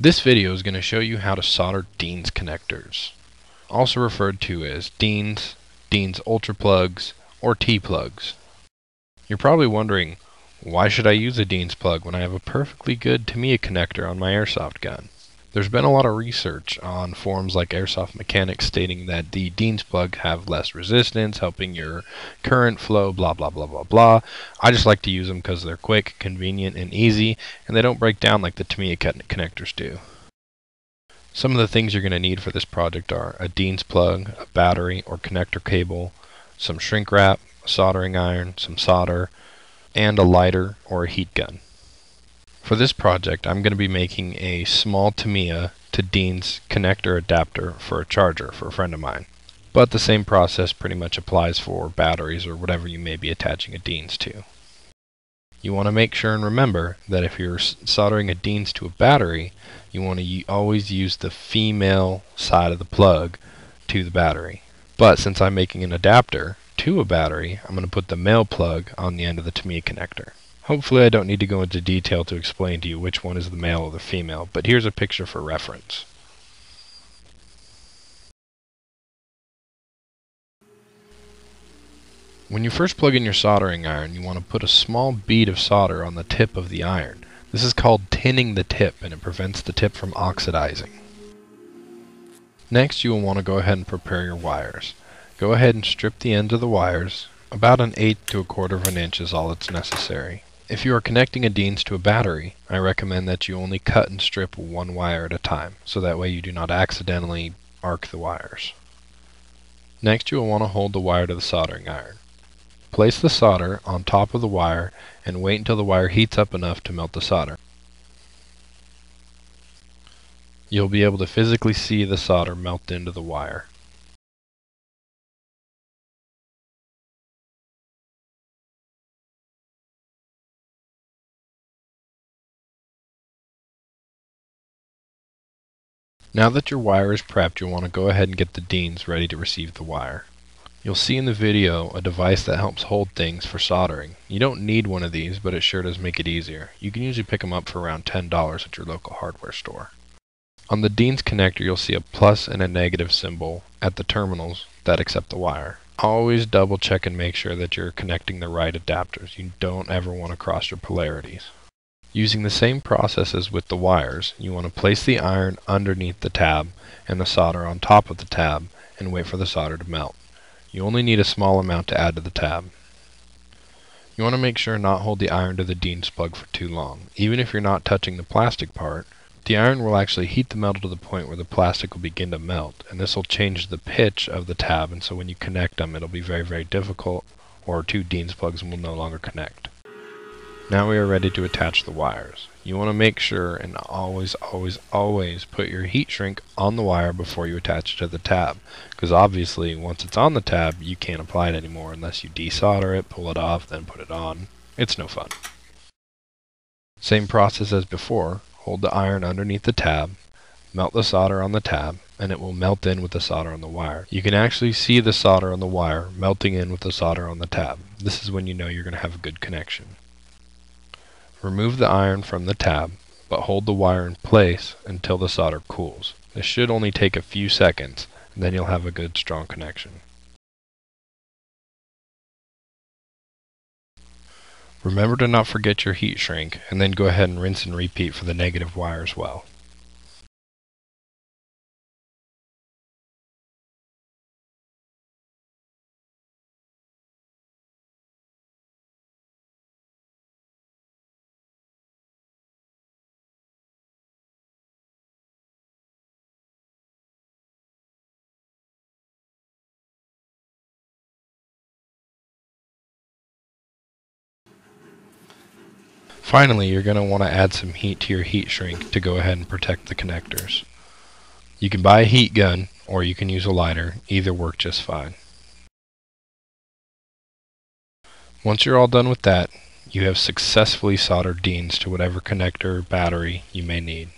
This video is going to show you how to solder Dean's connectors, also referred to as Dean's, Dean's Ultra Plugs, or T-Plugs. You're probably wondering, why should I use a Dean's plug when I have a perfectly good Tamiya connector on my airsoft gun? There's been a lot of research on forums like Airsoft Mechanics stating that the Dean's plug have less resistance, helping your current flow, blah blah blah blah blah. I just like to use them because they're quick, convenient, and easy, and they don't break down like the Tamiya connectors do. Some of the things you're going to need for this project are a Dean's plug, a battery or connector cable, some shrink wrap, a soldering iron, some solder, and a lighter or a heat gun. For this project, I'm going to be making a small Tamiya to Dean's connector adapter for a charger for a friend of mine. But the same process pretty much applies for batteries or whatever you may be attaching a Dean's to. You want to make sure and remember that if you're soldering a Dean's to a battery, you want to always use the female side of the plug to the battery. But since I'm making an adapter to a battery, I'm going to put the male plug on the end of the Tamiya connector. Hopefully I don't need to go into detail to explain to you which one is the male or the female, but here's a picture for reference. When you first plug in your soldering iron, you want to put a small bead of solder on the tip of the iron. This is called tinning the tip, and it prevents the tip from oxidizing. Next, you will want to go ahead and prepare your wires. Go ahead and strip the ends of the wires. About an eighth to a quarter of an inch is all that's necessary. If you are connecting a Dean's to a battery, I recommend that you only cut and strip one wire at a time, so that way you do not accidentally arc the wires. Next you will want to hold the wire to the soldering iron. Place the solder on top of the wire and wait until the wire heats up enough to melt the solder. You'll be able to physically see the solder melt into the wire. Now that your wire is prepped, you'll want to go ahead and get the Dean's ready to receive the wire. You'll see in the video a device that helps hold things for soldering. You don't need one of these, but it sure does make it easier. You can usually pick them up for around $10 at your local hardware store. On the Dean's connector, you'll see a plus and a negative symbol at the terminals that accept the wire. Always double check and make sure that you're connecting the right adapters. You don't ever want to cross your polarities. Using the same process as with the wires, you want to place the iron underneath the tab and the solder on top of the tab and wait for the solder to melt. You only need a small amount to add to the tab. You want to make sure not hold the iron to the Dean's plug for too long. Even if you're not touching the plastic part, the iron will actually heat the metal to the point where the plastic will begin to melt, and this will change the pitch of the tab, and so when you connect them, it'll be very, very difficult, or two Dean's plugs will no longer connect. Now we are ready to attach the wires. You want to make sure and always, always, always put your heat shrink on the wire before you attach it to the tab. Because obviously, once it's on the tab, you can't apply it anymore unless you desolder it, pull it off, then put it on. It's no fun. Same process as before. Hold the iron underneath the tab, melt the solder on the tab, and it will melt in with the solder on the wire. You can actually see the solder on the wire melting in with the solder on the tab. This is when you know you're going to have a good connection. Remove the iron from the tab, but hold the wire in place until the solder cools. This should only take a few seconds, and then you'll have a good strong connection. Remember to not forget your heat shrink, and then go ahead and rinse and repeat for the negative wire as well. Finally, you're going to want to add some heat to your heat shrink to go ahead and protect the connectors. You can buy a heat gun or you can use a lighter, either work just fine. Once you're all done with that, you have successfully soldered Dean's to whatever connector or battery you may need.